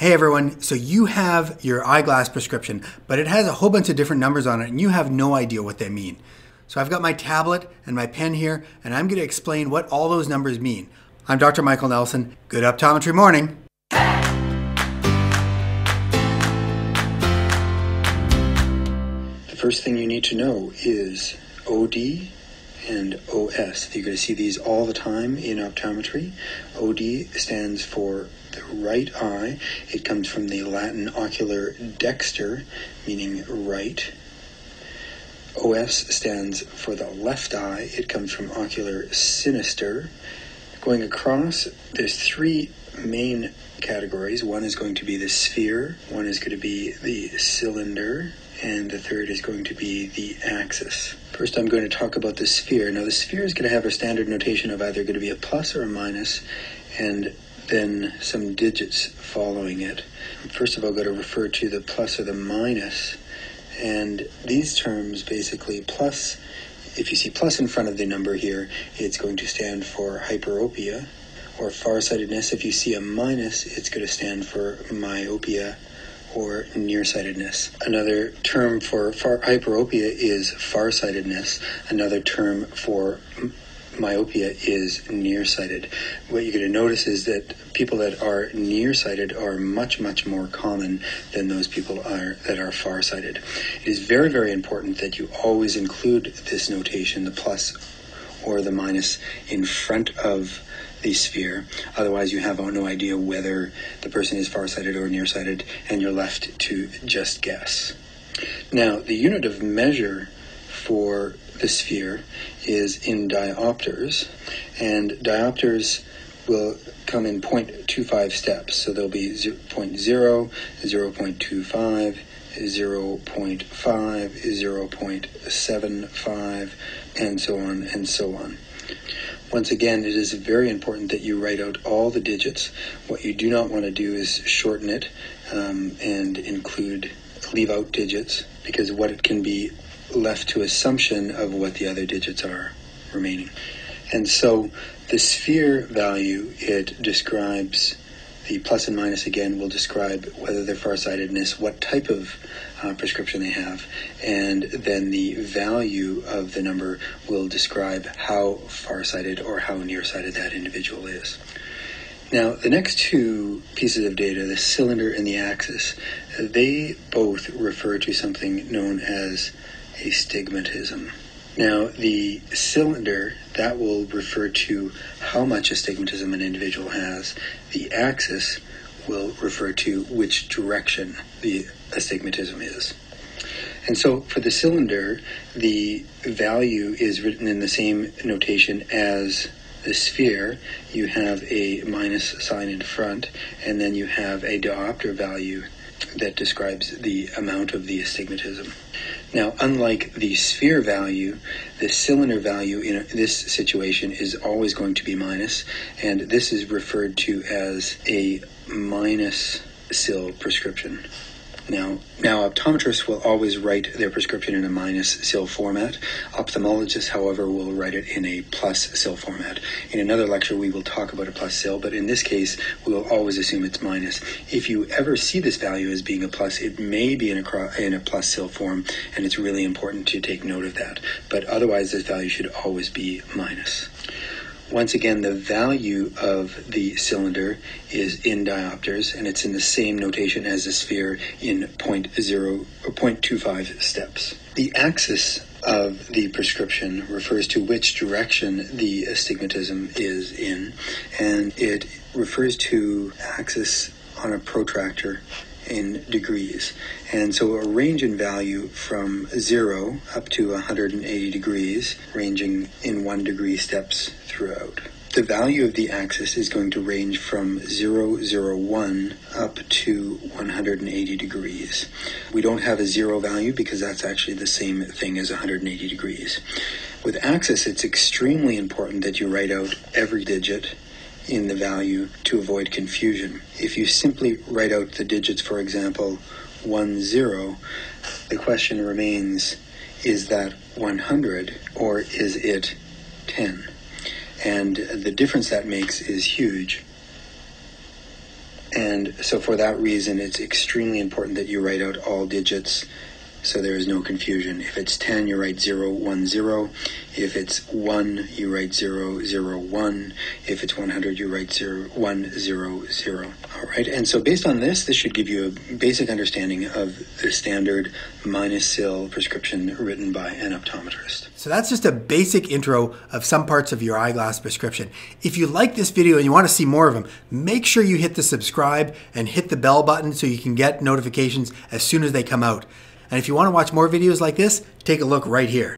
Hey everyone, so you have your eyeglass prescription, but it has a whole bunch of different numbers on it and you have no idea what they mean. So I've got my tablet and my pen here and I'm going to explain what all those numbers mean. I'm Dr. Michael Nelson. Good optometry morning. The first thing you need to know is OD and OS. You're going to see these all the time in optometry. OD stands for the right eye. It comes from the Latin ocular dexter, meaning right. OS stands for the left eye. It comes from ocular sinister. Going across, there's three main categories. One is going to be the sphere, one is going to be the cylinder, and the third is going to be the axis. First, I'm going to talk about the sphere. Now, the sphere is going to have a standard notation of either going to be a plus or a minus, and then some digits following it. First of all, going to refer to the plus or the minus, and these terms basically plus. If you see plus in front of the number here, it's going to stand for hyperopia or farsightedness. If you see a minus, it's going to stand for myopia or nearsightedness. Another term for far- hyperopia is farsightedness. Another term for myopia is nearsighted. What you're going to notice is that people that are nearsighted are much, much more common than those people are that are farsighted. It is very, very important that you always include this notation, the plus or the minus, in front of the sphere. Otherwise, you have no idea whether the person is farsighted or nearsighted, and you're left to just guess. Now, the unit of measure for the sphere is in diopters, and diopters will come in 0.25 steps. So there'll be 0, 0.0, 0.25, 0.5, 0.75, and so on and so on. Once again, it is very important that you write out all the digits. What you do not want to do is shorten it um, and include, leave out digits, because what it can be left to assumption of what the other digits are remaining. And so the sphere value, it describes the plus and minus again will describe whether they're farsightedness, what type of uh, prescription they have, and then the value of the number will describe how farsighted or how nearsighted that individual is. Now, the next two pieces of data, the cylinder and the axis, they both refer to something known as astigmatism. Now, the cylinder, that will refer to how much astigmatism an individual has. The axis will refer to which direction the astigmatism is. And so for the cylinder, the value is written in the same notation as the sphere. You have a minus sign in front, and then you have a diopter value that describes the amount of the astigmatism. Now, unlike the sphere value, the cylinder value in this situation is always going to be minus, and this is referred to as a minus cyl prescription. Now, now optometrists will always write their prescription in a minus cyl format. Ophthalmologists, however, will write it in a plus cyl format. In another lecture, we will talk about a plus cyl, but in this case, we will always assume it's minus. If you ever see this value as being a plus, it may be in a, in a plus cyl form, and it's really important to take note of that. But otherwise, this value should always be minus. Once again, the value of the cylinder is in diopters, and it's in the same notation as the sphere in 0.0 or 0.25 steps. The axis of the prescription refers to which direction the astigmatism is in, and it refers to axis on a protractor in degrees. And so a range in value from 0 up to 180 degrees, ranging in 1 degree steps throughout. The value of the axis is going to range from 001 up to 180 degrees. We don't have a zero value because that's actually the same thing as 180 degrees. With axis, it's extremely important that you write out every digit in the value to avoid confusion. If you simply write out the digits, for example, 1 0, the question remains is that 100 or is it 10? And the difference that makes is huge. And so, for that reason, it's extremely important that you write out all digits so there is no confusion. If it's 10, you write 0, 1, 0. If it's 1, you write 0, 0, 1. If it's 100, you write 0, 1, 0, 0. All right, and so based on this, this should give you a basic understanding of the standard minus cyl prescription written by an optometrist. So that's just a basic intro of some parts of your eyeglass prescription. If you like this video and you want to see more of them, make sure you hit the subscribe and hit the bell button so you can get notifications as soon as they come out. And if you want to watch more videos like this, take a look right here.